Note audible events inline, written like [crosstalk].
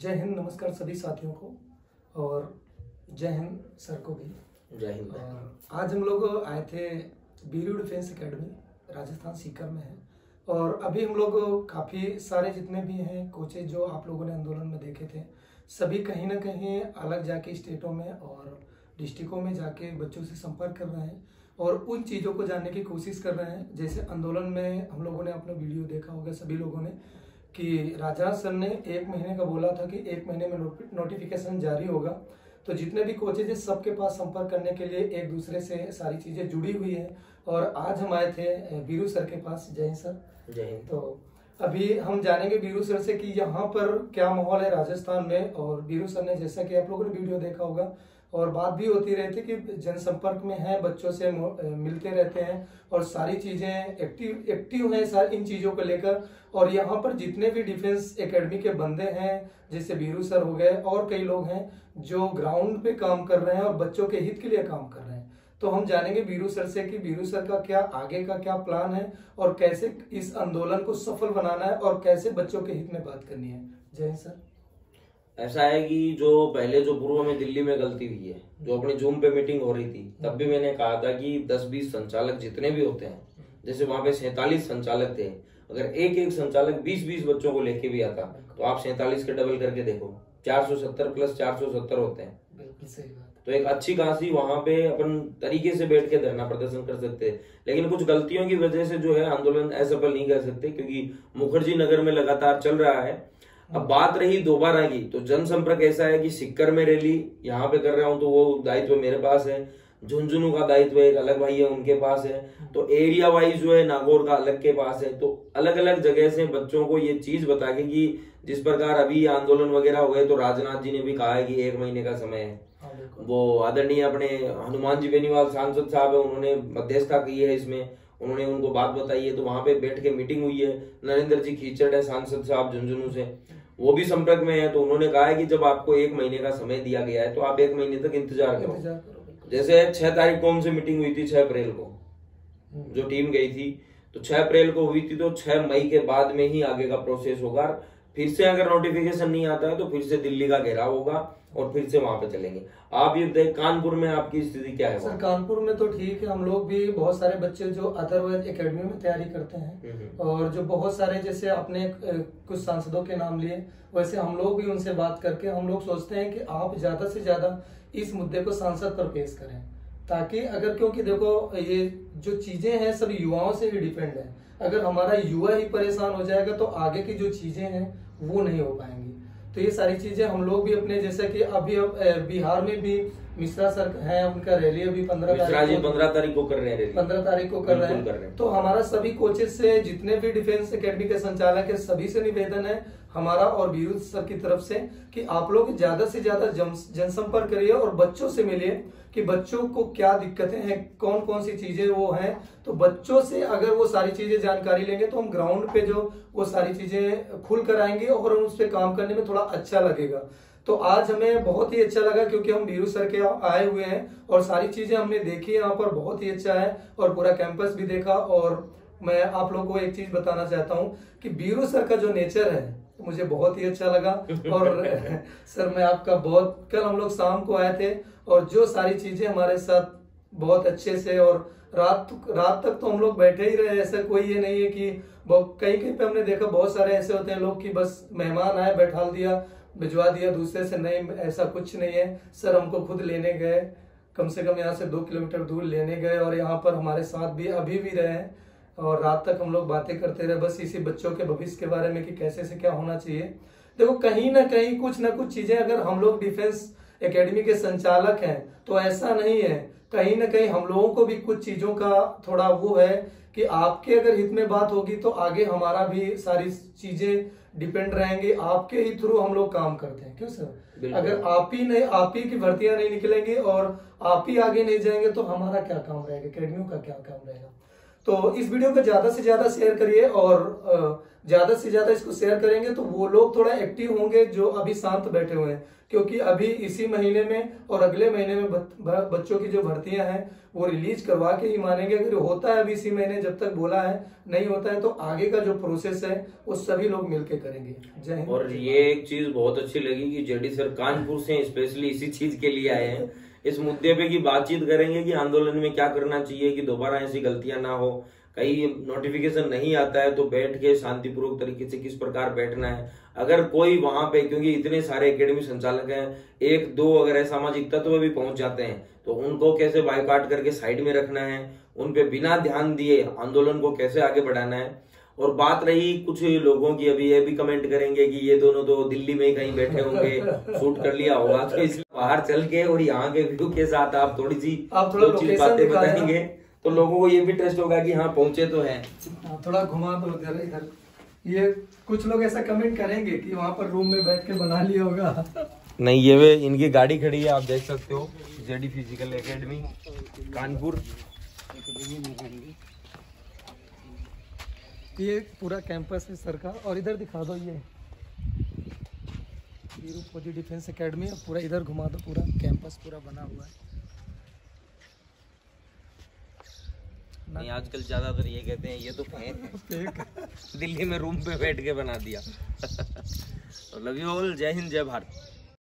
जय हिंद नमस्कार सभी साथियों को और जय हिंद सर को भी। जय हिंद आज हम लोग आए थे बीरू डिफेंस एकेडमी राजस्थान सीकर में है। और अभी हम लोग काफ़ी सारे जितने भी हैं कोचेज जो आप लोगों ने आंदोलन में देखे थे सभी कहीं ना कहीं अलग जाके स्टेटों में और डिस्ट्रिक्टों में जाके बच्चों से संपर्क कर रहे हैं और उन चीज़ों को जानने की कोशिश कर रहे हैं। जैसे आंदोलन में हम लोगों ने अपना वीडियो देखा होगा सभी लोगों ने। कि राजा सर ने एक महीने का बोला था कि एक महीने में नोटिफिकेशन जारी होगा। तो जितने भी कोचेज हैं सबके पास संपर्क करने के लिए एक दूसरे से सारी चीज़ें जुड़ी हुई है। और आज हम आए थे बीरू सर के पास। जय सर। जय तो अभी हम जानेंगे बीरू सर से कि यहाँ पर क्या माहौल है राजस्थान में, और बीरू सर ने जैसा कि आप लोगों ने वीडियो देखा होगा, और बात भी होती रहती है कि जनसंपर्क में है, बच्चों से मिलते रहते हैं, और सारी चीज़ें एक्टिव एक्टिव हैं सारी इन चीज़ों को लेकर, और यहाँ पर जितने भी डिफेंस एकेडमी के बंदे हैं, जैसे बीरू सर हो गए, और कई लोग हैं, जो ग्राउंड पे काम कर रहे हैं और बच्चों के हित के लिए काम कर रहे हैं। तो हम जानेंगे बीरू सर से कि बीरू सर का क्या आगे का क्या प्लान है और कैसे इस आंदोलन को सफल बनाना है और कैसे बच्चों के हित में बात करनी है। जय सर। ऐसा है कि जो पहले जो पूर्व में दिल्ली में गलती हुई है जो अपनी जूम पे मीटिंग हो रही थी तब भी मैंने कहा था कि 10-20 संचालक जितने भी होते हैं जैसे वहाँ पे सैतालीस संचालक थे अगर एक एक संचालक 20-20 बच्चों को लेके भी आता तो आप सैतालीस के डबल करके देखो 470 प्लस 470 होते हैं। तो एक अच्छी खासी वहाँ पे अपन तरीके से बैठ के धरना प्रदर्शन कर सकते हैं। लेकिन कुछ गलतियों की वजह से जो है आंदोलन असफल नहीं कर सकते, क्योंकि मुखर्जी नगर में लगातार चल रहा है। अब बात रही दोबारा की तो जनसंपर्क ऐसा है कि सिक्कर में रैली यहाँ पे कर रहा हूँ तो वो दायित्व मेरे पास है। झुंझुनू का दायित्व एक अलग भाई है, उनके पास है। तो एरिया वाइज जो है नागौर का अलग के पास है। तो अलग अलग जगह से बच्चों को ये चीज़ बता के कि जिस प्रकार अभी आंदोलन वगैरह हुए तो राजनाथ जी ने भी कहा है कि एक महीने का समय है। वो आदरणीय अपने हनुमान जी बेनीवाल सांसद साहब है उन्होंने मध्यस्थता की है इसमें। उन्होंने उनको बात बताई है तो वहाँ पे बैठ के मीटिंग हुई है। नरेंद्र जी खींचड़ है सांसद साहब झुंझुनू से। वो भी संपर्क में है तो उन्होंने कहा है कि जब आपको एक महीने का समय दिया गया है तो आप एक महीने तक इंतज़ार करो। जैसे छह तारीख को उनसे मीटिंग हुई थी छह अप्रैल को हम्म। जो टीम गई थी तो छह अप्रैल को हुई थी तो छह मई के बाद में ही आगे का प्रोसेस होगा। फिर से अगर नोटिफिकेशन नहीं आता है तो फिर से दिल्ली का घेराव होगा और फिर से वहाँ पे चलेंगे। आप ये देख कानपुर में आपकी स्थिति क्या है सर कानपुर में तो ठीक है हम लोग भी बहुत सारे बच्चे जो अदरवाइज़ एकेडमी में तैयारी करते हैं हम्म, हम्म। और जो बहुत सारे जैसे अपने कुछ सांसदों के नाम लिए वैसे हम लोग भी उनसे बात करके हम लोग सोचते हैं कि आप ज़्यादा से ज़्यादा इस मुद्दे को सांसद पर पेश करें ताकि अगर क्योंकि देखो ये जो चीज़ें हैं सब युवाओं से ही डिपेंड है। अगर हमारा युवा ही परेशान हो जाएगा तो आगे की जो चीज़ें हैं, वो नहीं हो पाएँगी। तो ये सारी चीज़ें हम लोग भी अपने, जैसे कि अभी अब बिहार में भी मिश्रा सर है उनका रैली अभी पंद्रह तारीख पंद्रह तारीख को कर रहे हैं पंद्रह तारीख को कर रहे हैं। तो हमारा सभी कोचेज से जितने भी डिफेंस अकेडमी के संचालक है सभी से निवेदन है हमारा और बीरू सर की तरफ़ से कि आप लोग ज़्यादा से ज़्यादा जनसंपर्क करिए और बच्चों से मिलिए कि बच्चों को क्या दिक्कतें हैं कौन कौन सी चीज़ें वो हैं। तो बच्चों से अगर वो सारी चीज़ें जानकारी लेंगे तो हम ग्राउंड पे जो वो सारी चीज़ें खुल कर आएँगे और उस पर काम करने में थोड़ा अच्छा लगेगा। तो आज हमें बहुत ही अच्छा लगा क्योंकि हम बीरू सर के आए हुए हैं और सारी चीज़ें हमने देखी यहाँ पर बहुत ही अच्छा है और पूरा कैंपस भी देखा और मैं आप लोगों को एक चीज़ बताना चाहता हूँ कि बीरू सर का जो नेचर है मुझे बहुत ही अच्छा लगा और [laughs] सर मैं आपका बहुत कल हम लोग शाम को आए थे और जो सारी चीज़ें हमारे साथ बहुत अच्छे से और रात रात तक तो हम लोग बैठे ही रहे ऐसा कोई ये नहीं है कि कहीं कहीं पे हमने देखा बहुत सारे ऐसे होते हैं लोग कि बस मेहमान आए बैठा दिया भिजवा दिया, दूसरे से नहीं, ऐसा कुछ नहीं है। सर, हमको खुद लेने गए। कम से कम यहाँ से दो किलोमीटर दूर लेने गए और यहाँ पर हमारे साथ भी अभी भी रहे और रात तक हम लोग बातें करते रहे। बस इसी बच्चों के भविष्य के बारे में कि कैसे से क्या होना चाहिए। देखो, कहीं ना कहीं कुछ ना कुछ चीज़ें अगर हम लोग डिफेंस एकेडमी के संचालक हैं तो ऐसा नहीं है कहीं ना कहीं हम लोगों को भी कुछ चीज़ों का थोड़ा वो है कि आपके अगर हित में बात होगी तो आगे हमारा भी सारी चीज़ें डिपेंड रहेंगे। आपके ही थ्रू हम लोग काम करते हैं। क्यों सर अगर आप ही नहीं आप ही की भर्तियाँ नहीं निकलेंगी और आप ही आगे नहीं जाएँगे तो हमारा क्या काम रहेगा? अकेडमियों का क्या काम रहेगा? तो इस वीडियो को ज़्यादा से ज़्यादा शेयर करिए और ज़्यादा से ज़्यादा इसको शेयर करेंगे तो वो लोग थोड़ा एक्टिव होंगे जो अभी शांत बैठे हुए हैं। क्योंकि अभी इसी महीने में और अगले महीने में बच्चों की जो भर्तियाँ हैं, वो रिलीज़ करवा के ही मानेंगे। अगर होता है अभी इसी महीने, जब तक बोला है, नहीं होता है तो आगे का जो प्रोसेस है, वो सभी लोग मिलके करेंगे। जय और ये एक चीज़ बहुत अच्छी लगी कि जेडी सर कानपुर से स्पेशली इसी चीज़ के लिए आए हैं। इस मुद्दे पे की बातचीत करेंगे कि आंदोलन में क्या करना चाहिए, कि दोबारा ऐसी गलतियाँ ना हो। कहीं नोटिफिकेशन नहीं आता है तो बैठ के शांतिपूर्वक तरीके से किस प्रकार बैठना है। अगर कोई वहाँ पे, क्योंकि इतने सारे एकेडमी संचालक हैं, एक, दो अगर असामाजिक तत्व भी पहुँच जाते हैं तो उनको कैसे बाइकाट करके साइड में रखना है? उन पे बिना ध्यान दिए आंदोलन को कैसे आगे बढ़ाना है? और बात रही कुछ लोगों की, अभी ये भी कमेंट करेंगे कि ये दोनों तो दिल्ली में ही कहीं बैठे होंगे, शूट कर लिया होगा। बाहर चल के और यहाँ के व्यू के साथ आप थोड़ी सी आप थोड़ा बातें बताएँगे। तो लोगों को ये भी ट्रस्ट होगा कि हाँ पहुँचे तो हैं। हाँ, थोड़ा घुमा दो इधर इधर। ये कुछ लोग ऐसा कमेंट करेंगे कि वहाँ पर रूम में बैठ के बना लिया होगा। नहीं ये वे इनकी गाड़ी खड़ी है आप देख सकते हो। JD physical academy Kanpur. ये पूरा कैंपस है सर का। और इधर दिखा दो ये। वीरू फौजी डिफेंस एकेडमी और पूरा इधर घुमा दो पूरा कैंपस पूरा बना हुआ है। नहीं आजकल ज़्यादातर ये कहते हैं ये तो फेक दिल्ली में रूम पे बैठ के बना दिया। [laughs] तो लव यू ऑल जय हिंद जय भारत।